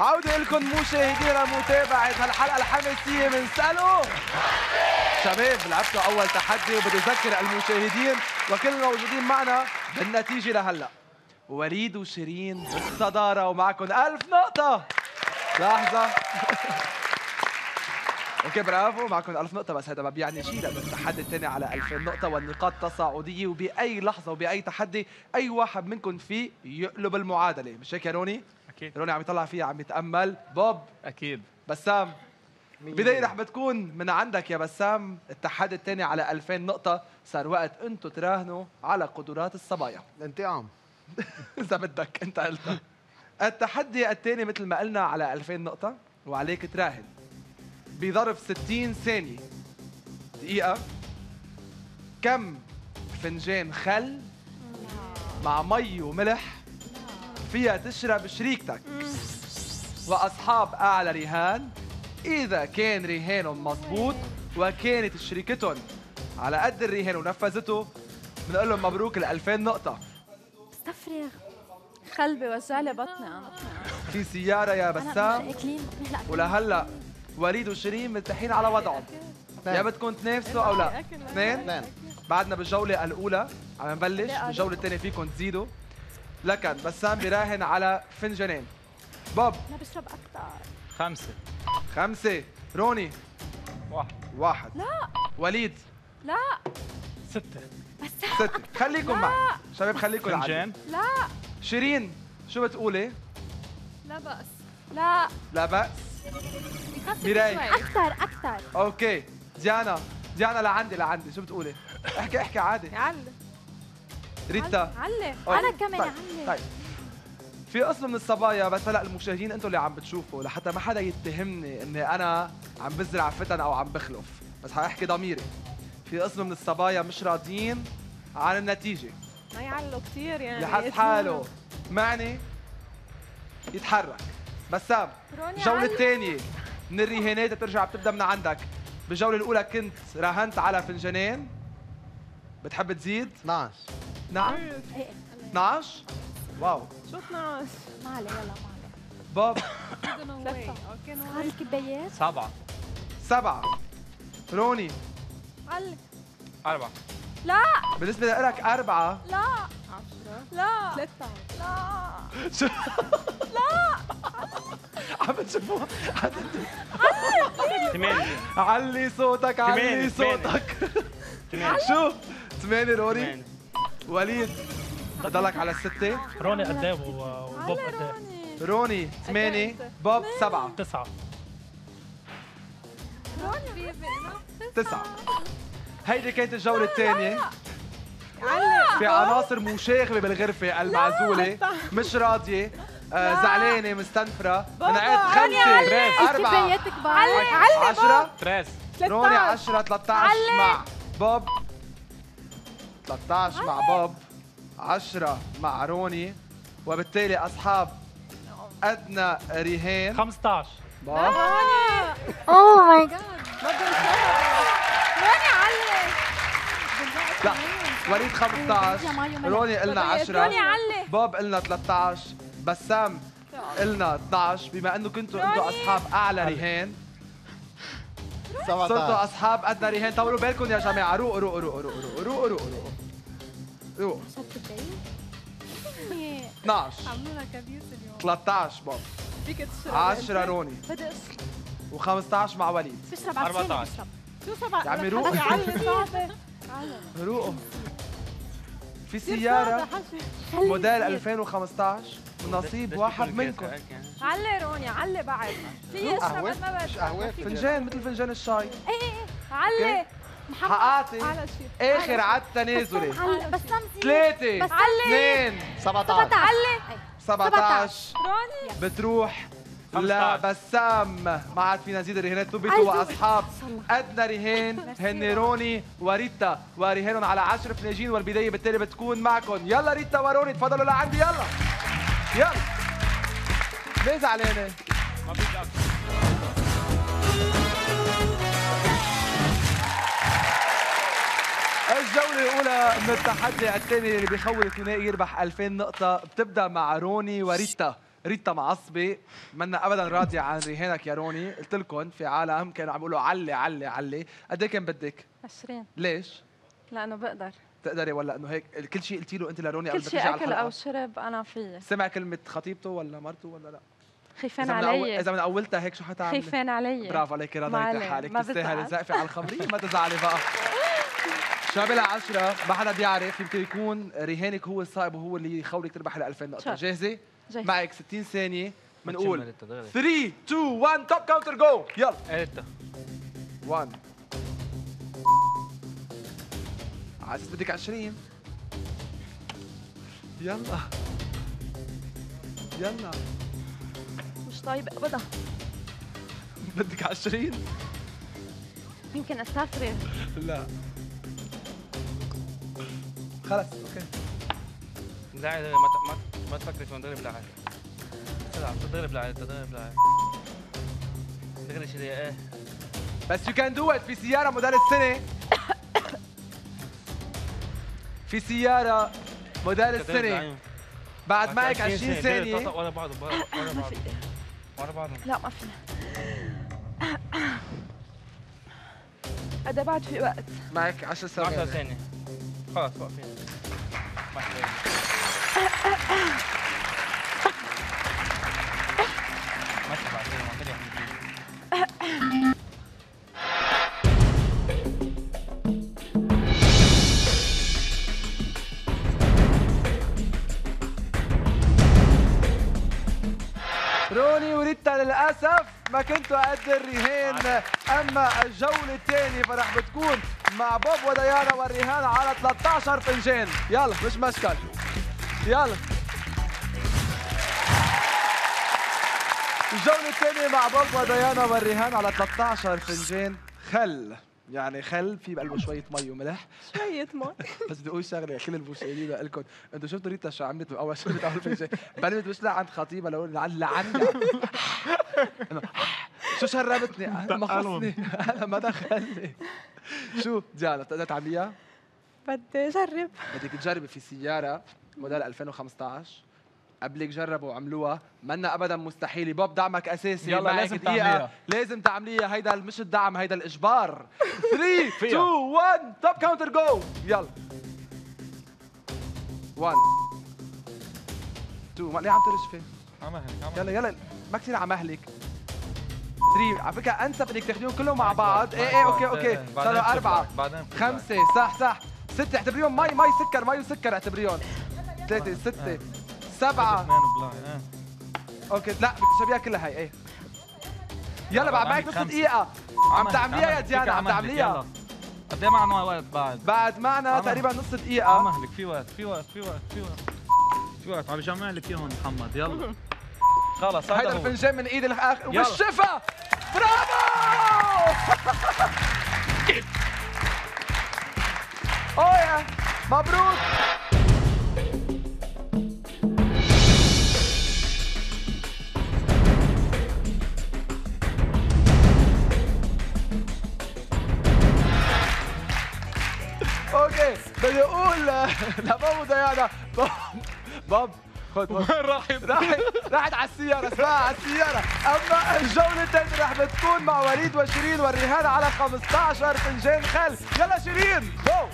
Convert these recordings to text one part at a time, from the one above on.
عودة لكم مشاهدينا متابعة هالحلقة الحماسية من سألوا شباب لعبتوا أول تحدي وبدي أذكر المشاهدين وكل الموجودين معنا بالنتيجة لهلا. وليد وشيرين بالصدارة ومعكم ألف نقطة. لحظة. أوكي برافو معكم 1000 نقطة بس هذا ما بيعني شيء لأنه التحدي الثاني على 2000 نقطة والنقاط تصاعدية وبأي لحظة وبأي تحدي أي واحد منكم فيه يقلب المعادلة. مش هيك يا روني؟ أكيد. روني عم يطلع فيها عم يتأمل. بوب. أكيد. بسام. بداية رح بتكون من عندك يا بسام. التحدي الثاني على 2000 نقطة. صار وقت أنتم تراهنوا على قدرات الصبايا. الانتقام. إذا بدك أنت قلتها التحدي الثاني مثل ما قلنا على 2000 نقطة وعليك تراهن. بظرف 60 ثانية. دقيقة. كم فنجان خل مع مي وملح فيها تشرب شريكتك. وأصحاب أعلى رهان إذا كان رهانهم مضبوط وكانت شريكتهم على قد الرهان ونفذته بنقول لهم مبروك ال 2000 نقطة. استفرغ. خل بيوجع لي بطني أنا. في سيارة يا بسام. ولهلا وليد وشيرين مرتاحين على وضعهم. يا بدكم تنافسوا أو لا؟ اثنين؟ اثنين. بعدنا بالجولة الأولى عم نبلش. بالجولة الثانية فيكم تزيدوا. لكن بسام براهن على فنجانين. بوب أنا بشرب أكثر خمسة. خمسة. روني. واحد. واحد. لا. وليد. لا. ستة. بس ستة. خليكم معي. شباب خليكم فنجان. لا. شيرين شو بتقولي؟ لا بأس. لا. لا بأس. ميراي. شوي. أكثر أكثر okay. ديانا. ديانا لعندي لعندي. شو بتقولي؟ احكي احكي عادي. علي ريتا. علي أوه. أنا كمان طيب. علي طيب. في قسم من الصبايا بس هلا المشاهدين أنتم اللي عم بتشوفوا لحتى ما حدا يتهمني إني أنا عم بزرع فتن أو عم بخلف. بس حأحكي ضميري. في قسم من الصبايا مش راضيين عن النتيجة. ما يعلوا كثير يعني لحس حاله. معني يتحرك. بسام روني الجولة علي. الثانية. من الرهانات بترجع بتبدأ من عندك. بالجولة الأولى كنت راهنت على فنجانين. بتحب تزيد؟ 12 نعم. إيه 12 واو. شو 12 ما علي يلا ما علي بوب ثلاثة أوكي نو صار الكبايات سبعة. سبعة. روني. علي أربعة. لا. بالنسبة لك أربعة. لا. 10 لا. 13 لا. شو عم بتشوفوها ثمانية علي صوتك علي صوتك. ثمانية. شو؟ ثمانية روني. ثمانية. وليد ضلك على الستة. روني قد إيه و- وبوب قد إيه؟ روني. روني ثمانية بوب سبعة. تسعة. روني تسعة. هيدي كانت الجولة الثانية. في عناصر مشاغبة بالغرفة المعزولة. مش راضية. آه زعلانة مستنفرة. بنعد خمسة. أربعة. عشرة. روني 13 10 13 مع بوب 13 مع بوب 10 مع روني وبالتالي أصحاب أدنى رهان 15 بوب oh my God لا وليد 15 روني قلنا 10 روني علي بوب قلنا 13 بسام قلنا 12 بما إنه كنتوا أنتوا أصحاب أعلى رهان صرتوا 17 أصحاب أدنى رهان طولوا بالكم يا جماعة روقوا روقوا روقوا روقوا روقوا روقوا. Eu. 12 عاملينها كبير اليوم 13 بابا فيك تشرب 10 روني بدأ و15 مع وليد تشرب 14 شو سبع يا عمي روق روقه في سيارة موديل 2015 نصيب واحد منكم علي روني علي بعد في قهوة مش قهوة فنجان مثل فنجان الشاي إيه إيه علي شيء. آخر عد تنازلي. بس ثلاثة. بس اثنين. 17 علي. 17 روني بتروح 15. لبسام ما عاد فينا نزيد الرهانات تبتوا عايزة- وأصحاب. أدنى رهان هن روني وريتا. ورهانهم على 10 فناجين والبداية بالتالي بتكون معكم. يلا ريتا وروني تفضلوا لعندي. يلا. يلا. ليه زعلانة؟ ما بدي الجولة الأولى من التحدي الثاني اللي بيخول الثنائي يربح 2000 نقطة. بتبدأ مع روني وريتا. ريتا معصبة. منا ابدا راضية عن رهانك يا روني. قلت لكم في عالم كانوا عم بيقولوا علي علي علي. قد إيه كان بدك؟ 20 ليش؟ لأنه بقدر. تقدري ولا إنه هيك؟ كل شيء قلتي له أنت لروني كل قبل تيجي شيء أكل أو شرب أنا فيه. سمع كلمة خطيبته ولا مرته ولا لا؟ أول... علي. إذا من أولتها هيك شو حتعملي؟ خايفين علي. برافو عليك ما رضيتي حالك تستاهلي. زقفي على الخمريه ما تزعلي بقى. شباب العشرة ما حدا بيعرف يمكن يكون رهانك هو الصائب وهو اللي يخولك تربحي ل 2000 نقطة. جاهزة؟ جاي معك 60 ثانية. بنقول ريتا دغري. 3 2 1 top counter go يلا. ريتا 1 عايز بدك 20 يلا. يلا. مش طيب أبدا. بدك 20 يمكن استفرغ لا. خلص okay. لا ما ما ما تفكري شو دغري بلعب تلعب دغري بلعب دغري بلعب دغري شيء إيه؟ بس you can do it في سيارة موديل السنة. في سيارة موديل السنة. بعد معك 20 ثانية. ورا بعض ورا بعض في ورا بعض لا ما في قد إيه بعد في وقت. معك 10 10 ثواني ثانية. خلاص واقفين. روني وريتا للأسف ما كنتوا قد الرهان أما الجولة الثانية فرح بتكون مع بوب وديانا والرهان على 13 فنجان يلا مش مشكل. يلا. الجولة الثانية مع بوب وديانا والرهان على 13 فنجان خل. يعني خل في بقلبه شوية مي وملح. شوية مي. بس بدي أقول شغلة كل المشاهدين لكم أنتوا شفتوا ريتا شو عملت أول شفت أول فيلم بلمت مش لعند خطيبها لو لعن لعني إنه شو شربتني؟ أنا ما خصني أنا ما دخلني. شو؟ ديانا بتقدر تعمليها؟ بدي أجرب. بدك تجربي في سيارة موديل 2015 قبلك جربوا وعملوها. منا ابدا مستحيلة. بوب دعمك أساسي. يلا لازم. تعمليها. لازم تعمليها. هيدا مش الدعم هيدا الإجبار. 3 فيها. 2 1 توب كاونتر جو يلا. 1 2 ما ليه عم ترجفي؟ عمل هيك يلا يلا. ما كثير عم أهلك. 3 على فكرة أنسب انك تاخذيهم كلهم مع بعض. إيه إيه okay okay. صاروا أربعة. خمسة. صح صح. ستة اعتبريهم مي مي سكر مي وسكر اعتبريهم ثلاثة ستة. سبعة. اثنين بلاي إيه okay. لا بدك تشربيها كلها هي إيه. يلا بعد معك نص. دقيقة. عم عمل- تعمليها يا. ديانا عم تعمليها. قد إيه معنا وقت بعد؟ بعد معنا. تقريبا نص عم دقيقة اهلك في وقت في وقت في وقت في وقت. في وقت. عم بجمع لك إياهم محمد. يلا. خلص هيدا هذا الفنجان من إيد الاخ يلا. والشفا برافو اويا مبروك okay بدي أقول لبابو ديانا باب باب خد وين راحت؟ راحت راحت على السيارة اسمها على السيارة. أما الجولة الثانية رح بتكون مع وليد وشيرين والرهان على 15 فنجان خل يلا شيرين جو.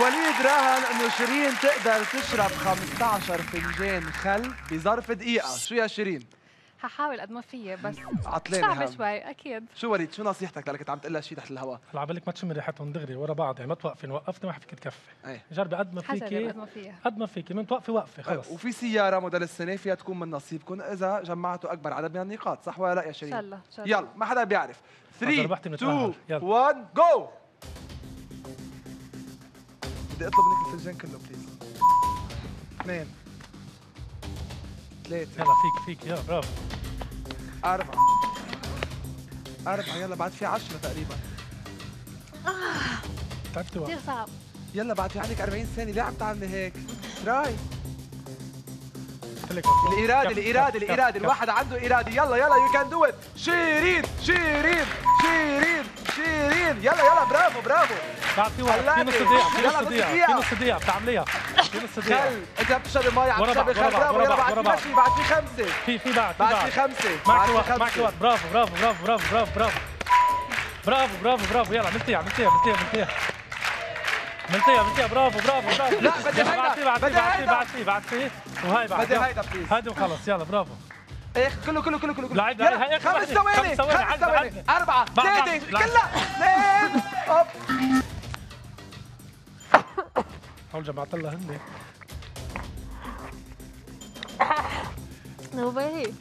وليد راهن إنه شيرين تقدر تشرب 15 فنجان خل بظرف دقيقة. شو يا شيرين؟ ححاول قد ما فيي بس عطلانة صعبة هم. شوي أكيد. شو وليد شو نصيحتك لك؟ كنت عم تقول لها شيء تحت الهواء؟ هلا عبالك ما تشم ريحتهم دغري ورا بعض يعني ما توقفي وقفتي ما حفيك تكفي. إيه. جربي قد ما فيكي قد ما فيها قد ما فيكي من توقفي وقفي خلص خلص. وفي سيارة موديل السنة فيها تكون من نصيبكم إذا جمعتوا أكبر عدد من النقاط صح ولا لا يا إن شيرين؟ شاء الله إن شاء الله. يلا ما حدا بيعرف. 3 ربحتي 2 بنتأهل. يلا. 1 جو بدي أطلب منك الفنجان كله please اثنين. ثلاثة. يلا فيك فيك يلا برافو. أربعة. أربعة يلا بعد في عشرة تقريبا. تعبتي وقت كثير صعب. يلا بعد في عندك 40 ثانية. ليه عم تعملي هيك؟ try. الإرادة الإرادة الإرادة. الواحد عنده إرادة يلا يلا you can do شيرين شيرين شيرين شيرين شيرين. يلا يلا برافو برافو. بعد في وقت في. نص دقيقة في نص دقيقة في. نص دقيقة. بتعمليها. في نص دقيقة. خل انت بتشرب مي عم تشرب خل برافو يلا بعد في. مشي بعد في خمسة. في في بعد في بعد في خمسة. معك في وقت معك وقت برافو برافو برافو برافو برافو برافو. برافو برافو برافو. يلا عملتيها عملتيها عملتيها عملتيها عملتيها عملتيها برافو برافو برافو. لا، بدي هيدا، بعد فيه بعد بدي هيدا. بعد فيه بعد فيه وهاي بعد بدي. هيدا please هيدي وخلص. يلا برافو. إيه كله كله كله كله كله. لعيب، خمس. ثواني خمس ثواني، ثلاثة بعد. كلها. هول جمعت لها هن. no way.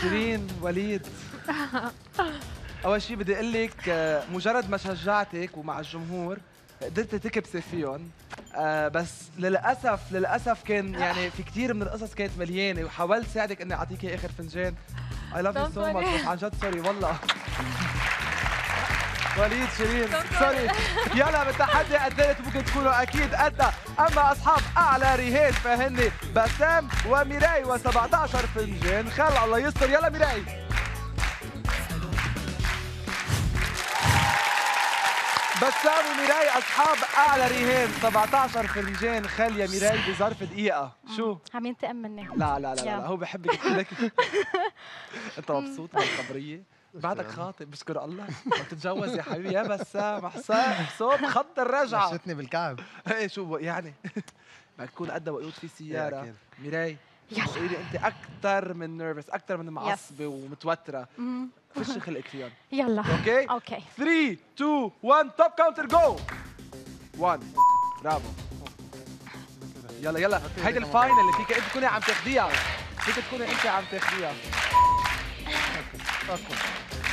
شيرين وليد. أول شيء بدي أقول لك آه، مجرد ما شجعتك ومع الجمهور قدرت تكبسي فيهم. آه بس للاسف للأسف كان يعني في كثير من القصص كانت مليانة وحاولت ساعدك إني أعطيكي آخر فنجان. I love you so much. بس عن جد sorry والله. وليد شيرين sorry يلا بالتحدي الثالث ممكن تكونوا أكيد قدها أما أصحاب أعلى رهان فهن بسام وميراي و17 فنجان. خل الله يستر. يلا ميراي. بسام وميراي أصحاب أعلى رهان 17 فنجان خل يا ميراي بظرف دقيقة. شو؟ عم ينتقم مني. لا لا لا لا, يلا. لا هو بحبك يقول لك. أنت مبسوط من الخبرية؟ بعدك خاطب بشكر الله. وتتجوز يا حبيبي. يا بسام حسام حسام خط الرجعة. مشتني بالكعب. إيه شو يعني؟ بدك تكون قدها وقود في سيارة. أكيد. ميراي لي أنت أكثر من nervous أكثر من معصبة ومتوترة. مم. فش خلقك فيهم يلا. Okay? Okay. 3 2 1 top counter go 1 برافو يلا يلا. هيدي ال final اللي فيك أنت تكوني عم تاخديها. فيك تكوني أنت عم تاخديها.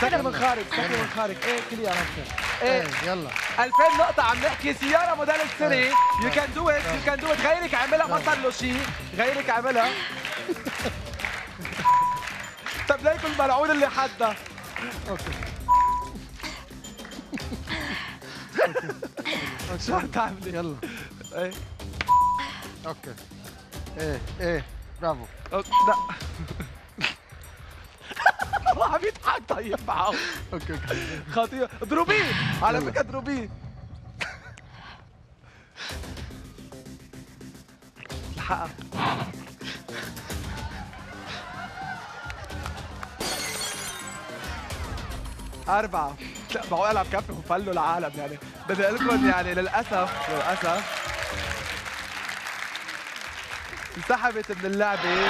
سكر من خارج سكر من خارج. إيه كليا إيه. إيه يلا. 2000 نقطة عم نحكي. سيارة موديل السري you can do it you can do it غيرك عملها ما صار له شيء. غيرك عملها. طب ليكن الملعون اللي حدها okay. شو عم تعملي؟ يلا. إيه okay. إيه إيه. برافو. لا. هو عم يضحك طيب معه أوكي أوكي. خطير. اضربيه على فكرة اضربيه الحقها. أربعة. لا معقول ألعب كفي وفلوا العالم يعني. بدي أقول لكم يعني للأسف للأسف. انسحبت من اللعبة.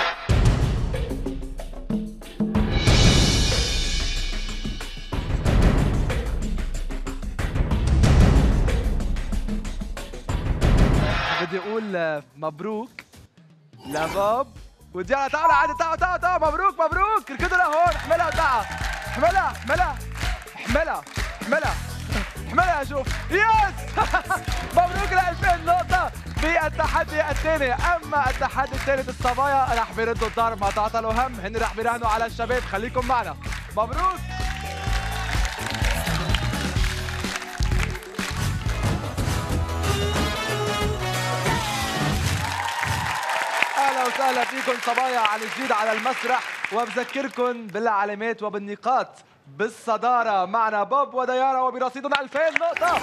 بدي أقول آه، مبروك لباب. وديانا تعالوا عادي تعالوا تعالوا مبروك مبروك. اركضوا لهون احملها تعال. احملها احملها. احملها احملها احملها شوف. يس! مبروك ل 2000 نقطة بالتحدي الثاني، أما التحدي الثالث الصبايا رح بيردوا الدار ما تعطلوا هم، هن رح بيراهنوا على الشباب، خليكم معنا. مبروك! أهلا وسهلا فيكم صبايا عن جديد على المسرح وبذكركم بالعلامات وبالنقاط. بالصدارة معنا بوب وديارة وبرصيدنا 2000 نقطة.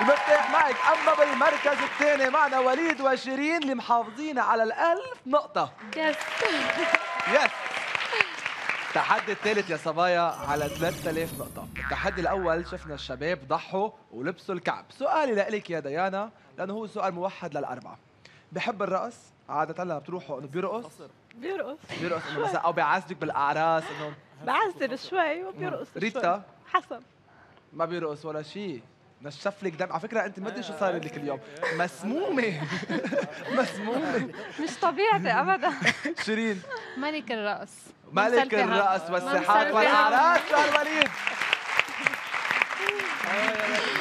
المفتاح معك أما بالمركز الثاني معنا وليد وشيرين اللي محافظين على الألف نقطة. yes yes التحدي الثالث يا صبايا على 3000 نقطة. التحدي الأول شفنا الشباب ضحوا ولبسوا الكعب. سؤالي لك يا ديانا لأنه هو سؤال موحد للأربعة. بحب الرقص عادة لما بتروحوا إنه بيرقص؟ بيرقص. بيرقص إنه مثلا أو بيعزك بالأعراس إنه بعزل شوي وبيرقص شوي. ريتا؟ حسب ما بيرقص ولا شيء. نشف لك دم. على فكرة أنت ما أدري شو صار لك اليوم. مسمومة. مسمومة. مش طبيعتي ابدا. شيرين. ملك الرقص؟ ملك. الرقص والسحاق. والاعراس شهر وليد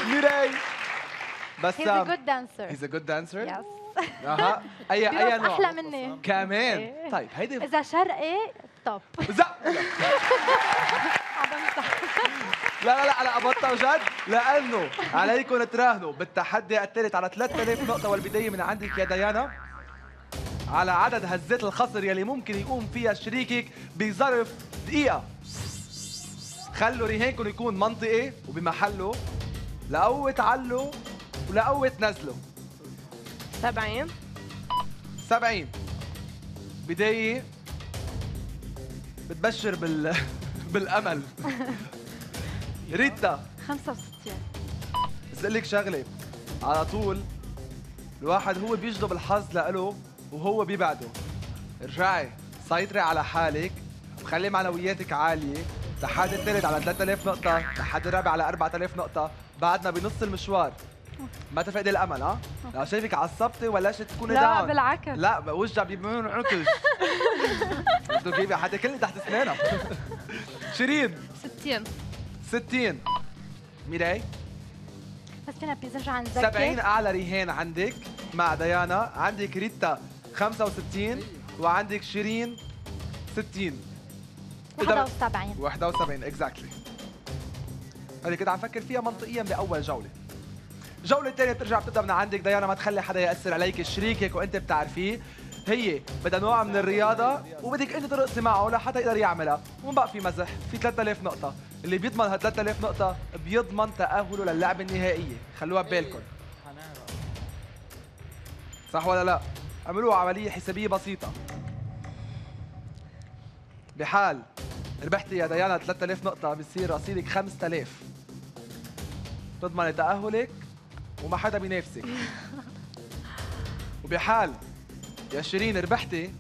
ميراي. He's a بسام good dancer. هيز ا جود دانسر Yes. أها. اي أي نوع؟ أحلى مني. كمان. إيه. طيب هيدي إذا شرقي زق لا. لا لا أنا أبطل جد. لأنه عليكم تراهنوا. بالتحدي الثالث على 3000 نقطة والبداية من عندك يا ديانا. على عدد هزات الخصر يلي ممكن يقوم فيها شريكك بظرف دقيقة. خلوا رهانكم يكون منطقي وبمحله. لقوة علوا ولقوة نزلوا 70 70 بداية. بتبشر بال بالأمل. ريتا. 65 بس أقول لك شغلة. على طول الواحد هو بيجذب الحظ لإله وهو بيبعده. ارجعي سيطري على حالك. وخلي معنوياتك عالية. تحدي الثالث على 3000 نقطة، تحدي الرابع على 4000 نقطة، بعدنا بنص المشوار. ما تفقدي الأمل ها؟ لو شايفك عصبتي ولشت تكوني لا down بالعكس. لا وجع بيبين عنكش. بدو كيف؟ حتى كل تحت اسنانها شيرين. 60 60 ميراي بس فينا please نرجع نذكر 70 أعلى رهان عندك مع ديانا. عندك ريتا 65 وعندك شيرين 60 تقدر- 71 71 exactly هذه كنت عم فكر فيها منطقيا بأول جولة. الجوله الثانية بترجع بتبدا من عندك ديانا ما تخلي حدا يأثر عليك شريكك وأنت بتعرفيه. هي بدها نوع من الرياضة وبدك أنت ترقصي معه لحتى يقدر يعملها. وما بقى في مزح في 3000 نقطة. اللي بيضمن ها 3000 نقطة بيضمن تأهله للعبة النهائية. خلوها ببالكم. صح ولا لا؟ عملوها عملية حسابية بسيطة. بحال ربحتي يا ديانا 3000 نقطة بصير رصيدك 5000 تضمني تأهلك وما حدا بينافسك. وبحال يا شيرين ربحتي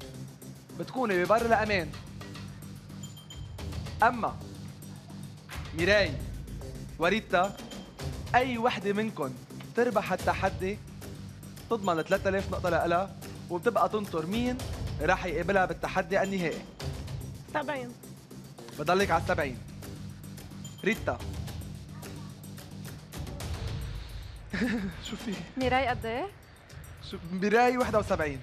بتكوني ببر الأمان. أما ميراي وريتا أي وحدة منكم تربح التحدي تضمن 3000 نقطة لها وبتبقى تنطر مين راح يقابلها بالتحدي النهائي. 70 بضلك على السبعين. ريتا شو في ميراي قد إيه؟ شو مراي 71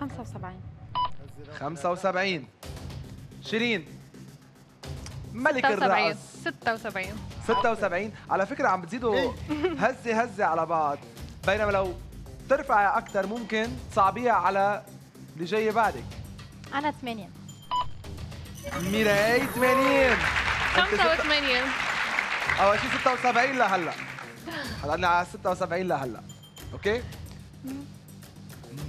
75 75 شيرين. ملك 76 الرقص 76 76 على فكرة عم بتزيدوا هزة هزة على بعض. بينما لو ترفعي أكثر ممكن تصعبيها على اللي جاي بعدك. أنا 80 ميراي 80 أنت ست- 85 اول شيء 76 لهلا هلا. على 76 لهلا أوكي؟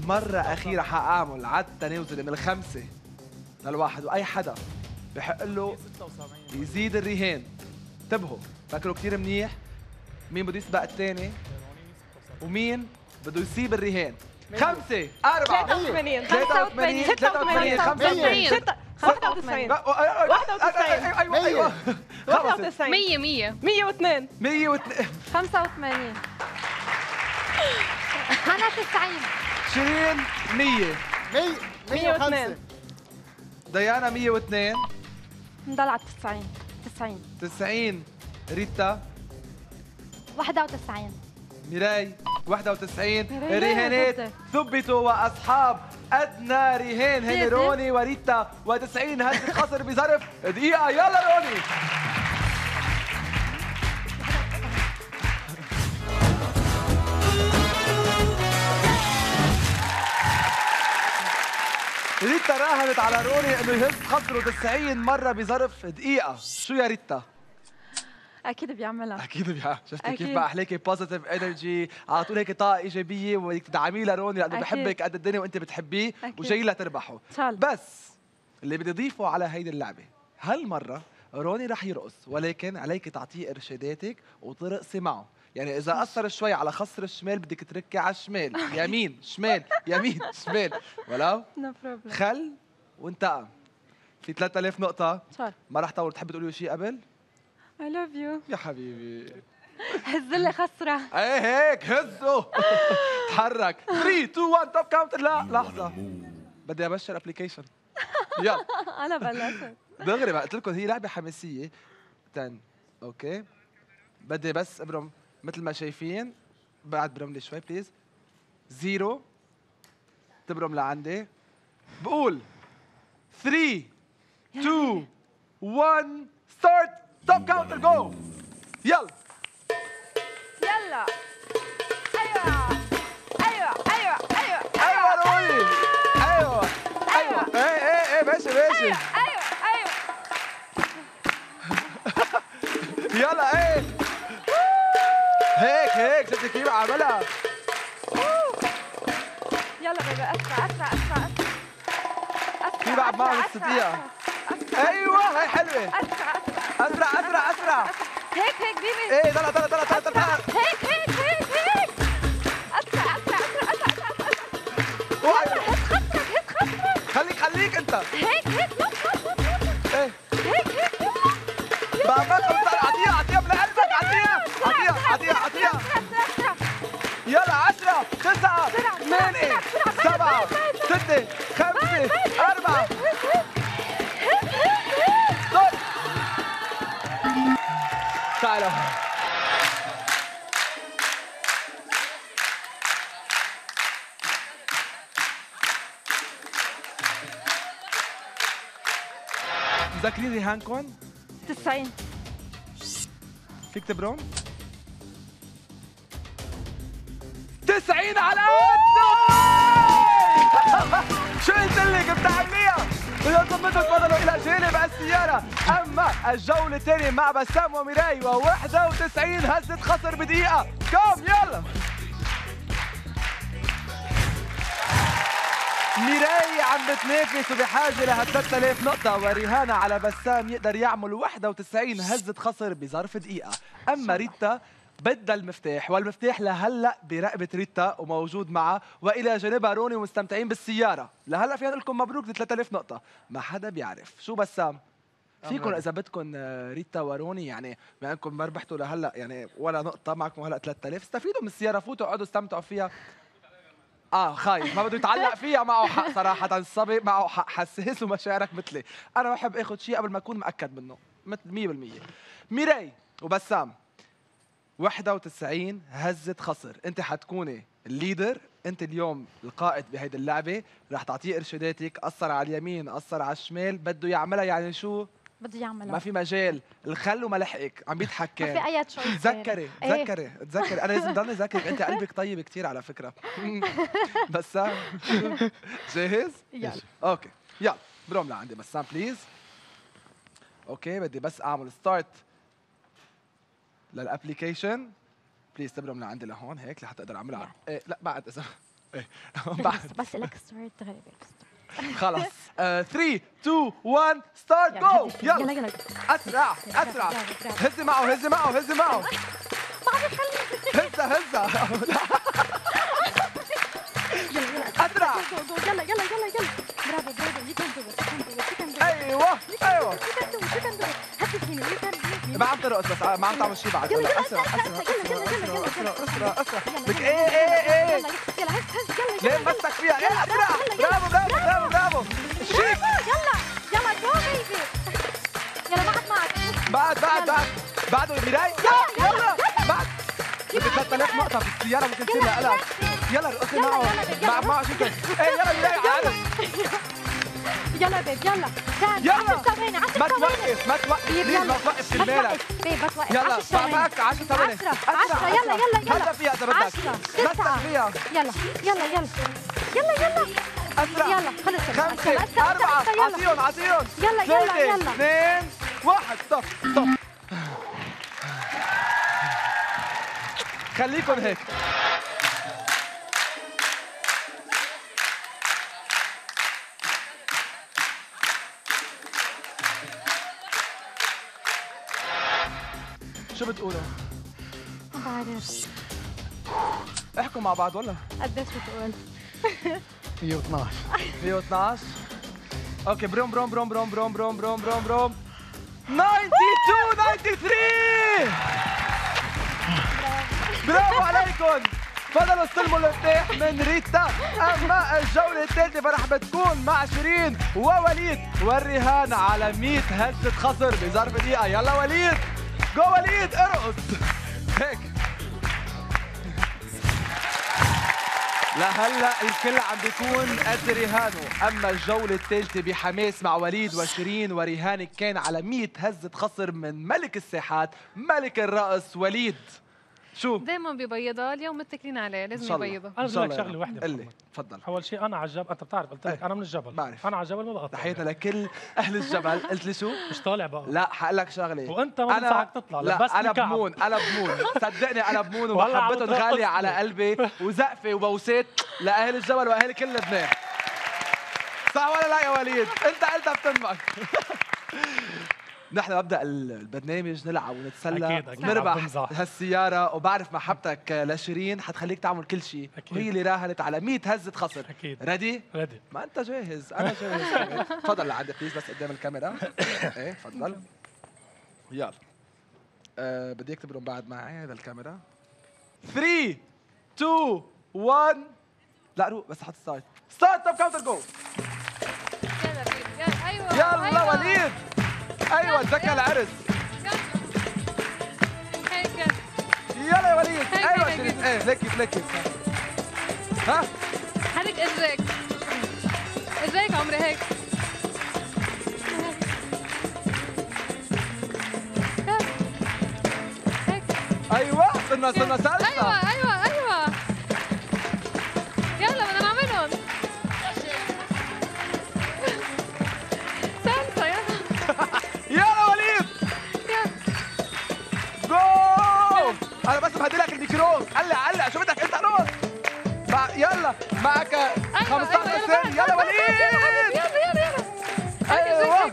مرة أخيرة حأعمل عد تنازلي من الخمسة للواحد وأي حدا بحق له يزيد الرهان. انتبهوا فكروا كثير منيح. مين بده يسبق الثاني ومين بده يسيب الرهان؟ خمسة أربعة. 83 83 83 95 95 91 أيوة أيوة خلصت 91 100 100 102 102 85 أنا 90 شيرين 100 100 105 102. ديانا 102 نضل على 90 90 90 ريتا 91 ميراي 91 ميراي رهانات ثبتوا واصحاب أدنى رهان هن؟ روني وريتا و90 هزه خسر بظرف. دقيقة يلا روني. ريتا راهنت على روني إنه يهز خصره 90 مرة بظرف. دقيقة شو يا ريتا؟ أكيد بيعملها. أكيد بيها شفتي كيف. بقى احلاكي positive energy على طول هيك طاقة إيجابية وبدك تدعميه لروني لأنه. بحبك قد الدنيا وأنت بتحبيه. وجاي لتربحه بس اللي بدي أضيفه على هيدي اللعبة هالمرة روني رح يرقص ولكن عليك تعطيه إرشاداتك وترقصي معه. يعني إذا أثر شوي على خصر الشمال بدك تركي على الشمال. يمين شمال يمين شمال. ولو؟ خل وانتقم. في 3000 نقطة. ما رح طول تحب تقولي شيء قبل؟ اي لاف يو يا حبيبي. هز لي خسرة. إيه هيك هزوا تحرك. 3 2 1 توب كاونت لا لحظة. بدي أبشر ابلكيشن يلا. أنا بلشت. دغري بقى قلت لكم هي لعبة حماسية. 10 أوكي بدي بس أبرم مثل ما شايفين. بعد برم لي شوي please zero تبرم لعندي. بقول 3 2 1 start go يلا يلا أيوه أيوه أيوه أيوه أيوه أيوه أيوه إيه إيه إيه ماشي ماشي أيوه أيوه يلا إيه هيك هيك شفتي كيف عملها يلا بيبي اسرع اسرع اسرع اسرع في بعد ما عم تستطيع أيوه هي حلوة اسرع أسرع أسرع أسرع. هيك هيك بيبي. إيه طلع طلع طلع طلع طلع. هيك هيك هيك هيك. أسرع أسرع أسرع أسرع أسرع أسرع. هات خطرك هات خطرك خليك خليك أنت. هيك هيك نط نط نط إيه. هيك هيك يلا بقى بقى اعطيها اعطيها بقلبك اعطيها اعطيها اعطيها اعطيها يلا 10 9 8 7 6 5 4 تعالوا مذاكرين رهانكم؟ 90 فيك تبرون؟ 90 على قد شو قلت لك بتعمليها؟ إذا صمتوا تفضلوا إلى جانب السيارة. أما الجولة الثانية مع بسام وميراي و91 هزة خصر بدقيقة. كم؟ يلا. ميراي عم بتنافس وبحاجة لها 3000 نقطة ورهانة على بسام يقدر يعمل 91 هزة خصر بظرف دقيقة. أما ريتا بدها المفتاح والمفتاح لهلأ برقبة ريتا وموجود معها وإلى جانبها روني ومستمتعين بالسيارة. لهلأ فينا نقول لكم مبروك ل 3000 نقطة. ما حدا بيعرف. شو بسام؟ فيكم. إذا بدكم آه، ريتا وروني يعني بما انكم ما ربحتوا لهلأ يعني ولا نقطة معكم هلأ 3000 استفيدوا من السيارة فوتوا اقعدوا استمتعوا فيها. آه خايف. ما بده يتعلق فيها معه حق صراحة الصبي معه حق حساس ومشاعرك مثلي. أنا بحب آخذ شيء قبل ما أكون مأكد منه. مثل 100% ميراي وبسام. 91 هزة خصر انت حتكوني ال leader. انت اليوم القائد بهيدي اللعبة. رح تعطيه إرشاداتك. قصر على اليمين قصر على الشمال. بده يعملها يعني شو؟ بده يعملها. ما في مجال. الخل وما لحقك. عم بيضحك ما في كان اي تشويس تذكري إيه. تذكري تذكري. أنا لازم ضلني ذاكرك أنت قلبك طيب كثير على فكرة. بسام. جاهز؟ يلا. okay. يلا. بروم لعندي بسام please okay. بدي بس أعمل start لل application please تبرم لعندي لهون هيك لحتى أقدر اعملها إيه لا بعد إذا. إيه. بعد. بس بس لك start تغلب خلص 3 2 1 start go يلا يلا. يلا أسرع أسرع. هزي معه هزي معه هزي معه. هزة هزة أسرع. يلا يلا يلا يلا. برافو برافو يو كان دو ات يو كان دو أيوه أيوه كان دو كان دو هات هنا يو كان دو عم ترقص بس مع عم تعمل شيء بعد يلا اسرع اسرع اسرع اسرع اسرع لك إيه إيه إيه يلا هز هز يلا ليه مسك فيها إيه اسرع برافو برافو برافو برافو شيك يلا يلا جو بيبي يلا بعد معك بعد بعد بعد بعده المراية يلا يلا بعد بدك 3000 نقطة في السيارة ممكن تصير لها قلق يلا ارقصي معه نعم. مع بعض كده إيه، يلا يلا يلا. يلا. يلا بيب يلا. تعال يلا. عشر ثواني ما توقف ما توقف. يلا. ما توقف خلي يلا بيب ما توقف. يلا باباك 10 ثواني. 10 10 يلا يلا يلا. هلا فيها يلا بدك 10 9 يلا يلا يلا يلا يلا. أسرع يلا خلص. خمسة. أربعة. عطيهم عطيهم. يلا يلا يلا. اثنين واحد. طف طف خليكم هيك. شو بتقولوا؟ ما بعرف احكوا مع بعض ولا؟ قديش بتقول؟ 112 112 okay بروم بروم بروم بروم بروم بروم بروم بروم بروم. 92 93 برافو عليكم. فضلوا استلموا المفتاح من ريتا. أما الجولة الثالثة فرح بتكون مع شيرين ووليد. والرهان على 100 هزة خصر بظرف دقيقة. يلا وليد. جو وليد ارقص هيك. لهلا الكل عم بيكون قد رهانه أما الجولة الثالثة بحماس مع وليد وشيرين ورهان كان على 100 هزة خصر من ملك الساحات ملك الرقص وليد. شو؟ دايما ببيضها اليوم متكلين عليه لازم. يبيضها أنا بدي لك شغلة وحدة قل لي. تفضل. أول شيء أنا على الجبل أنت بتعرف قلت لك إيه. أنا من الجبل. بعرف. أنا على الجبل ما بغطي. تحياتنا لكل أهل الجبل. قلت لي شو؟ مش طالع بقى. لا حقول لك شغلة. وأنت ما بنصحك تطلع لا لبسني أنا. بمون أنا بمون صدقني أنا بمون ومحبتهم غالية. على قلبي وزقفة وبوسات لأهل الجبل وأهل كل لبنان صح ولا لا يا وليد؟ انت قلتها بتمك نحن مبدأ البرنامج نلعب ونتسلى أكيد، أكيد، ونربح. هالسيارة وبعرف محبتك لشيرين حتخليك تعمل كل شيء. وهي اللي راهنت على 100 هزه خصر أكيد. ready ready ما أنت جاهز أنا جاهز. تفضل لعندي please بس قدام الكاميرا. إيه تفضل. يلا. أه بدي أكتب لهم بعد معي للكاميرا 3 2 1 لا روح بس حط ستارت ستارت توب كاونتر جو يلا أيوه يلا أيوة. وليد. أيوه ذكى العرس. هيك يلا. يا وليد. أيوه شريف. إيه لكي لكي. ها؟ حرك اجريك اجريك عمري هيك. أيوه صرنا صرنا أيوه أيوه يلا معك أيوة، 15 أيوة، ثانية. يلا يلا وليد. يلا يلا أيوه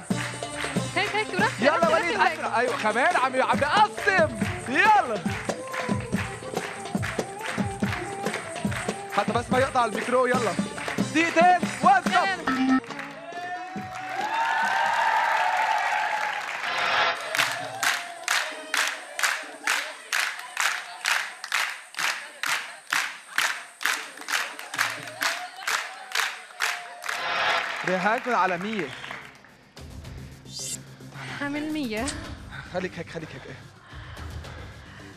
هيك هيك وركز يلا وليد. اسرع أيوه كمان عم عم بقسم يلا. حتى بس ما يقطع الميكرو يلا. دقيقتين واتساب ريحانكم على 100 عامل مية. خليك هيك خليك هيك إيه.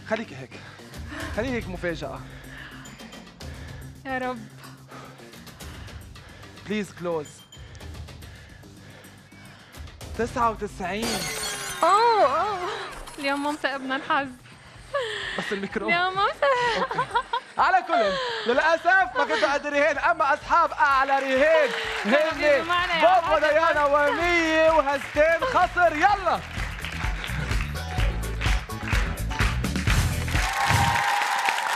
خليك هيك. خليك هيك مفاجأة. يا رب. بليز كلوز 99 أوه أوه. اليوم ما مسقبنا الحظ. بس الميكرو. اليوم ما مسقبنا على كل للأسف ما كنتوا قد رهين أما أصحاب أعلى رهين. هن حاج. وديانا ومية وهستين خسر يلا.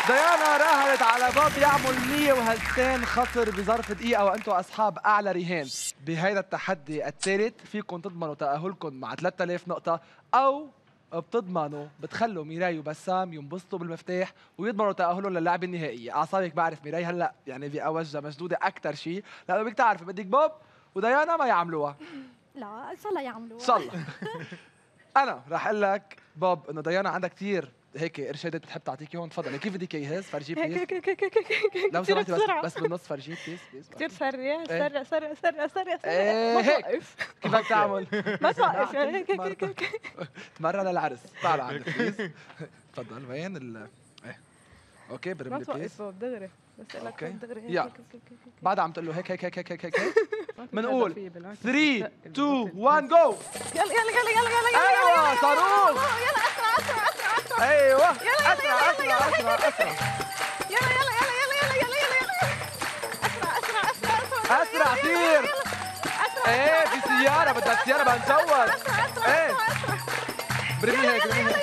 ديانا راهنت على بوب يعمل 100 وهستين خسر بظرف دقيقة وأنتم أصحاب أعلى رهان بهذا التحدي الثالث فيكم تضمنوا تأهلكم مع 3000 نقطة أو بتضمنوا بتخلوا ميراي وبسام ينبسطوا بالمفتاح ويضمنوا تأهلهم للعبة النهائية. أعصابك بعرف ميراي هلأ يعني في وجهها مشدودة أكثر شيء. لأنه بدك تعرفي بدك بوب وديانا ما يعملوها. لا إن شاء الله يعملوا إن شاء الله أنا راح أقول لك بوب إنه ديانا عندها كثير هيك إرشادات بتحب تعطيك هون تفضلي كيف بدك إياها فرجي بليز هيك هيك هيك هيك هيك هيك سمحتي بس بسرعة بس بالنص فرجي بليز بليز كتير سريع إيه. سريع سريع سريع سريع إيه، سريع ما هيك. توقف كيف بدك تعمل ما توقف يعني هيك هيك هيك هيك تمرن للعرس تعال عندك بليز تفضل وين ال إيه okay برم ما توقف دغري بس لك. دغري هيك يلا. هيك هيك هيك هيك. بعد عم تقول له هيك هيك هيك هيك هيك, هيك. بالعكس. 3 بتثقل، 2 بتثقل. 1 جو يلا يلا يلا يلا يلا يلا أيوه صاروخ يلا أيوه يلا يلا يلا يلا اسرع اسرع يلا يلا يلا يلا يلا يلا يلا اسرع اسرع اسرع اسرع كتير إيه في سياره بدها سياره بنصور إيه برميها برميها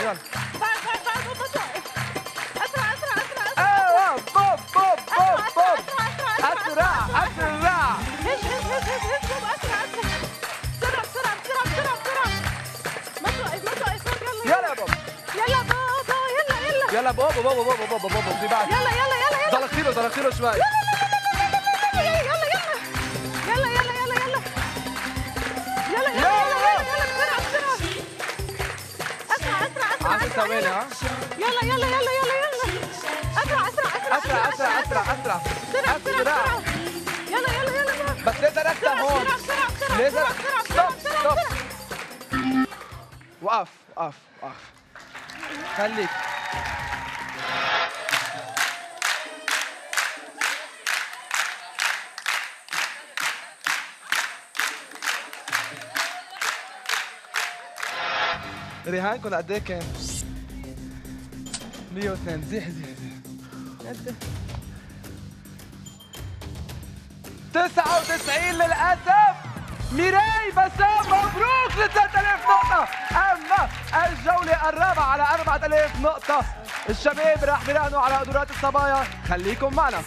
يلا يلا بوب بوب بوب بوب بوب في بعد زلقتي له زلقتي له شوي عشر ثواني ها يلا يلا يلا يلا يلا اسرع اسرع اسرع اسرع اسرع اسرع بسرعة اسرع بسرعة يلا يلا يلا يلا بس لازم اركز هون لازم stop stop وقف وقف وقف خليك ريهان كنا قد إيه كان؟ 102 زيح زيح زيح قد 99 للأسف. ميراي بسام مبروك ل 3000 نقطة. أما الجولة الرابعة على 4000 نقطة. الشباب راح بيراهنوا على قدرات الصبايا. خليكم معنا.